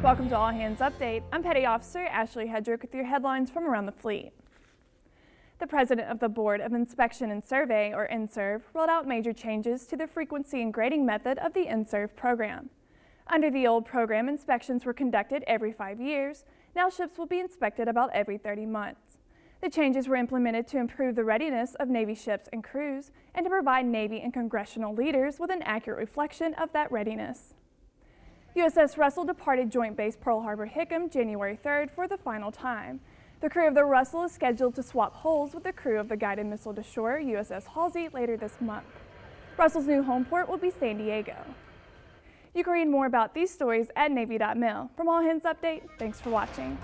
Welcome to All Hands Update. I'm Petty Officer Ashley Hedrick with your headlines from around the fleet. The president of the Board of Inspection and Survey, or INSURV, rolled out major changes to the frequency and grading method of the INSURV program. Under the old program, inspections were conducted every five years. Now ships will be inspected about every 30 months. The changes were implemented to improve the readiness of Navy ships and crews and to provide Navy and congressional leaders with an accurate reflection of that readiness. USS Russell departed Joint Base Pearl Harbor Hickam January 3rd for the final time. The crew of the Russell is scheduled to swap hulls with the crew of the guided missile destroyer USS Halsey later this month. Russell's new home port will be San Diego. You can read more about these stories at Navy.mil. From All Hands Update, thanks for watching.